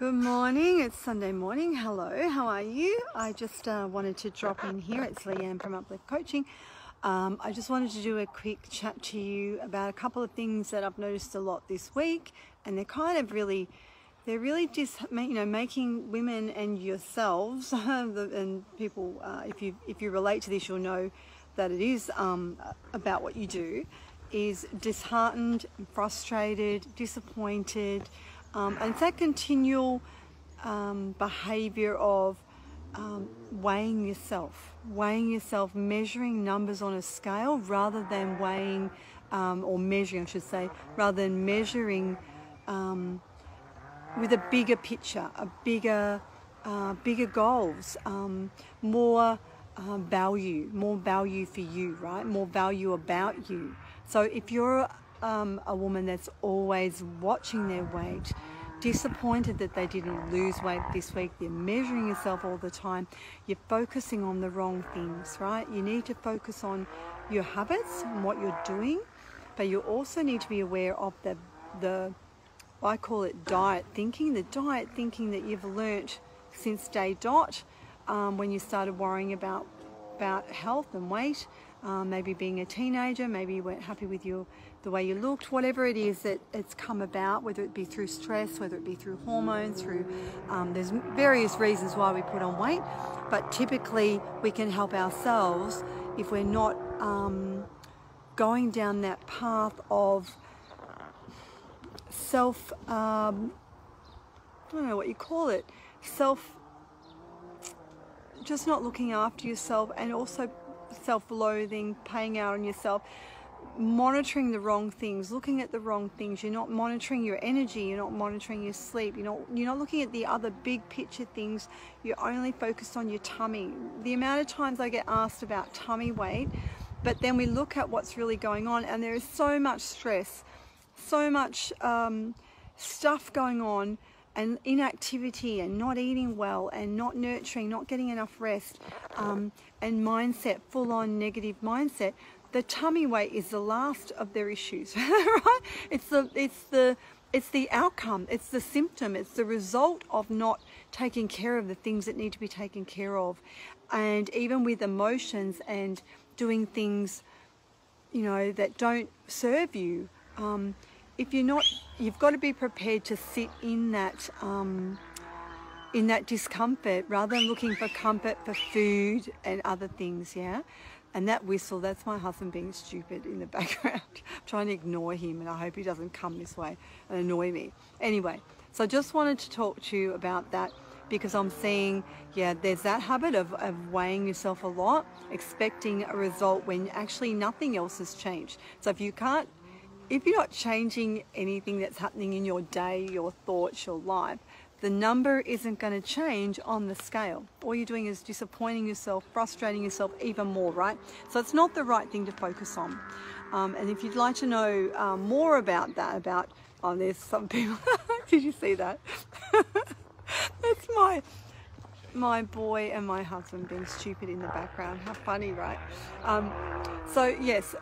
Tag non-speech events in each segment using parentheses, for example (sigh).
Good morning, it's Sunday morning. Hello, how are you? I just uh, wanted to drop in here. It's Leanne from Uplift Coaching. Um, I just wanted to do a quick chat to you about a couple of things that I've noticed a lot this week, and they're kind of really, they're really just you know making women and yourselves (laughs) and people. Uh, if you if you relate to this, you'll know that it is um, about what you do. Is disheartened, frustrated, disappointed. Um, and it's that continual um, behavior of um, weighing yourself, weighing yourself, measuring numbers on a scale rather than weighing um, or measuring, I should say, rather than measuring um, with a bigger picture, a bigger, uh, bigger goals, um, more uh, value, more value for you, right? More value about you. So if you're um, a woman that's always watching their weight, disappointed that they didn't lose weight this week, they're measuring yourself all the time, you're focusing on the wrong things, right? You need to focus on your habits and what you're doing, but you also need to be aware of the, the I call it diet thinking, the diet thinking that you've learnt since day dot um, when you started worrying about, about health and weight um, maybe being a teenager, maybe you weren't happy with your the way you looked, whatever it is that it's come about, whether it be through stress, whether it be through hormones, through um, there's various reasons why we put on weight, but typically we can help ourselves if we're not um, going down that path of self. Um, I don't know what you call it, self. Just not looking after yourself and also self-loathing, paying out on yourself, monitoring the wrong things, looking at the wrong things. You're not monitoring your energy. You're not monitoring your sleep. You're not, you're not looking at the other big picture things. You're only focused on your tummy. The amount of times I get asked about tummy weight, but then we look at what's really going on and there is so much stress, so much um, stuff going on and inactivity and not eating well and not nurturing, not getting enough rest um, and mindset, full on negative mindset, the tummy weight is the last of their issues, (laughs) right? It's the, it's the, it's the outcome, it's the symptom, it's the result of not taking care of the things that need to be taken care of. And even with emotions and doing things, you know, that don't serve you, um, if you're not, you've got to be prepared to sit in that, um, in that discomfort rather than looking for comfort for food and other things, yeah? And that whistle, that's my husband being stupid in the (laughs) background. I'm trying to ignore him and I hope he doesn't come this way and annoy me. Anyway, so I just wanted to talk to you about that because I'm seeing, yeah, there's that habit of, of weighing yourself a lot, expecting a result when actually nothing else has changed. So if you can't if you're not changing anything that's happening in your day, your thoughts, your life, the number isn't going to change on the scale. All you're doing is disappointing yourself, frustrating yourself even more, right? So it's not the right thing to focus on. Um, and if you'd like to know um, more about that, about, oh, there's some people, (laughs) did you see that? (laughs) That's my, my boy and my husband being stupid in the background. How funny, right? Um, so yes,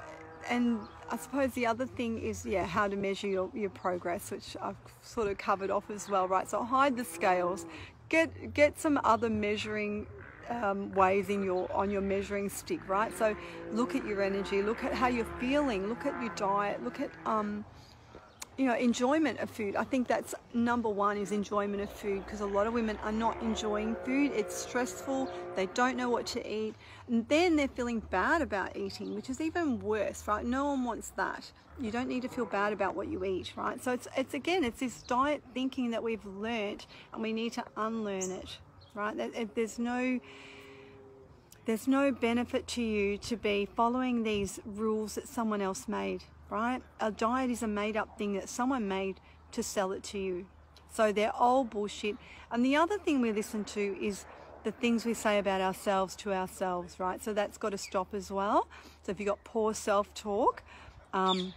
and I suppose the other thing is, yeah, how to measure your, your progress, which I've sort of covered off as well, right? So hide the scales, get get some other measuring um, ways in your on your measuring stick, right? So look at your energy, look at how you're feeling, look at your diet, look at um, you know, enjoyment of food. I think that's number one is enjoyment of food because a lot of women are not enjoying food. It's stressful. They don't know what to eat. And then they're feeling bad about eating, which is even worse, right? No one wants that. You don't need to feel bad about what you eat, right? So it's, it's again, it's this diet thinking that we've learnt and we need to unlearn it, right? There's no, there's no benefit to you to be following these rules that someone else made right? A diet is a made up thing that someone made to sell it to you. So they're all bullshit. And the other thing we listen to is the things we say about ourselves to ourselves, right? So that's got to stop as well. So if you've got poor self talk, um,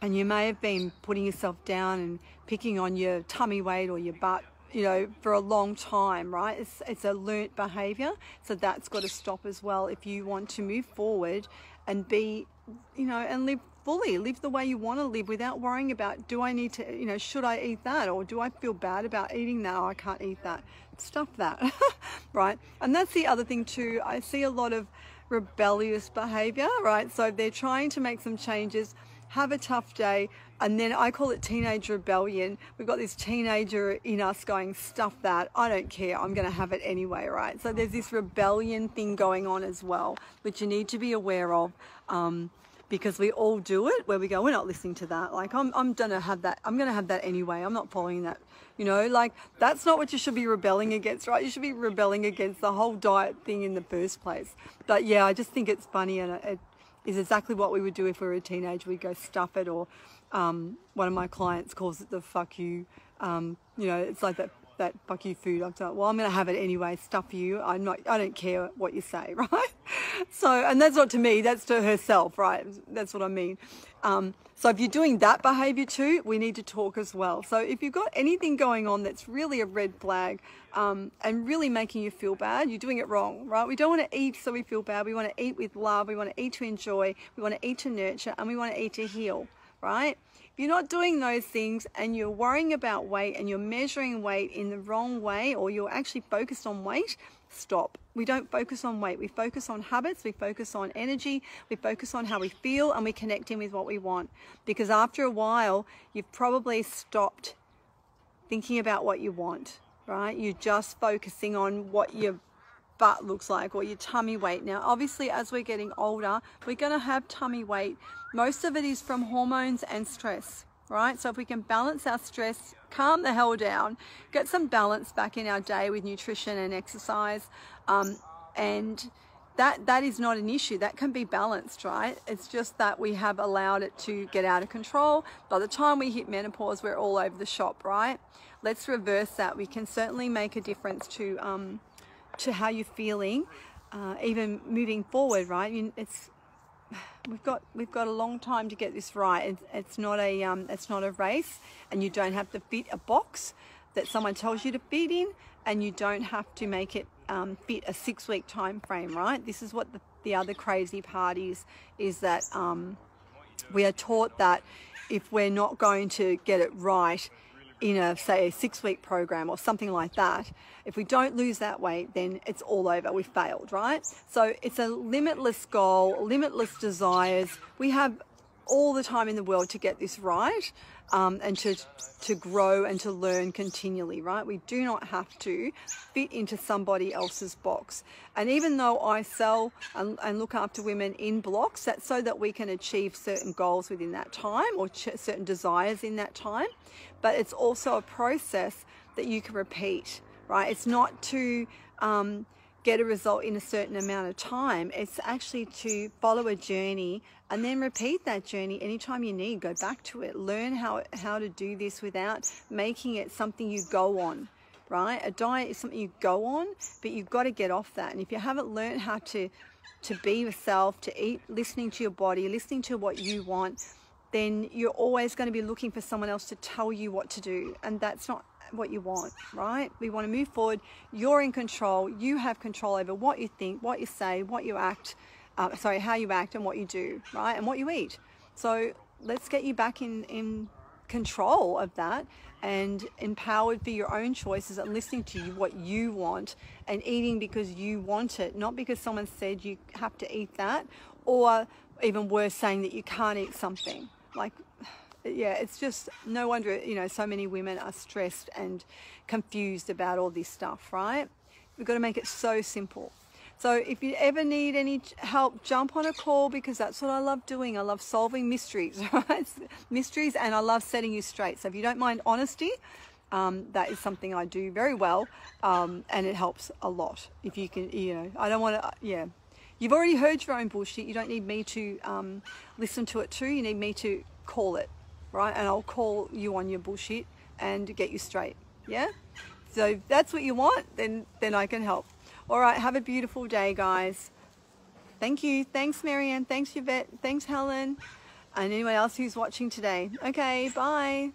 and you may have been putting yourself down and picking on your tummy weight or your butt you know, for a long time, right? It's, it's a learnt behavior. So that's got to stop as well if you want to move forward and be, you know, and live fully, live the way you want to live without worrying about do I need to, you know, should I eat that or do I feel bad about eating that? Oh, I can't eat that. Stuff that, (laughs) right? And that's the other thing too. I see a lot of rebellious behavior, right? So they're trying to make some changes, have a tough day, and then I call it teenage rebellion. We've got this teenager in us going, stuff that, I don't care, I'm going to have it anyway, right? So there's this rebellion thing going on as well, which you need to be aware of. Um, because we all do it where we go, we're not listening to that. Like I'm, I'm gonna have that. I'm gonna have that anyway. I'm not following that. You know, like that's not what you should be rebelling against, right? You should be rebelling against the whole diet thing in the first place. But yeah, I just think it's funny and it is exactly what we would do if we were a teenager. We'd go stuff it or um, one of my clients calls it the fuck you. Um, you know, it's like that that fuck you food. I'm like, well, I'm going to have it anyway. Stuff you. I'm not. I don't care what you say, (laughs) right? So, and that's not to me. That's to herself, right? That's what I mean. Um, so if you're doing that behavior too, we need to talk as well. So if you've got anything going on that's really a red flag um, and really making you feel bad, you're doing it wrong, right? We don't want to eat so we feel bad. We want to eat with love. We want to eat to enjoy. We want to eat to nurture, and we want to eat to heal, right? If you're not doing those things and you're worrying about weight and you're measuring weight in the wrong way or you're actually focused on weight, stop. We don't focus on weight. We focus on habits, we focus on energy, we focus on how we feel and we connect in with what we want. Because after a while, you've probably stopped thinking about what you want, right? You're just focusing on what your butt looks like or your tummy weight. Now, obviously, as we're getting older, we're going to have tummy weight most of it is from hormones and stress, right? So if we can balance our stress, calm the hell down, get some balance back in our day with nutrition and exercise, um, and that that is not an issue. That can be balanced, right? It's just that we have allowed it to get out of control. By the time we hit menopause, we're all over the shop, right? Let's reverse that. We can certainly make a difference to um, to how you're feeling, uh, even moving forward, right? It's we've got we've got a long time to get this right. It's, it's not a um, it's not a race, and you don't have to fit a box that someone tells you to fit in, and you don't have to make it um, fit a six week time frame. Right? This is what the, the other crazy part is is that um, we are taught that if we're not going to get it right in a say a six week program or something like that if we don't lose that weight then it's all over. We failed right? So it's a limitless goal limitless desires. We have all the time in the world to get this right um, and to to grow and to learn continually right? We do not have to fit into somebody else's box. And even though I sell and, and look after women in blocks that's so that we can achieve certain goals within that time or certain desires in that time. But it's also a process that you can repeat right? It's not to um, get a result in a certain amount of time. It's actually to follow a journey and then repeat that journey anytime you need. Go back to it. Learn how, how to do this without making it something you go on, right? A diet is something you go on, but you've got to get off that. And if you haven't learned how to, to be yourself, to eat, listening to your body, listening to what you want, then you're always going to be looking for someone else to tell you what to do. And that's not what you want, right? We want to move forward. You're in control. You have control over what you think, what you say, what you act, uh, sorry, how you act and what you do, right? And what you eat. So let's get you back in, in control of that and empowered for your own choices and listening to you, what you want and eating because you want it, not because someone said you have to eat that or even worse, saying that you can't eat something. Like, yeah, it's just no wonder, you know, so many women are stressed and confused about all this stuff, right? We've got to make it so simple. So if you ever need any help, jump on a call because that's what I love doing. I love solving mysteries, (laughs) right? mysteries, and I love setting you straight. So if you don't mind honesty, um, that is something I do very well, um, and it helps a lot. If you can, you know, I don't want to, yeah. You've already heard your own bullshit. You don't need me to um, listen to it too. You need me to call it right? And I'll call you on your bullshit and get you straight. Yeah? So if that's what you want, then, then I can help. All right, have a beautiful day, guys. Thank you. Thanks, Marianne. Thanks, Yvette. Thanks, Helen. And anyone else who's watching today. Okay, bye.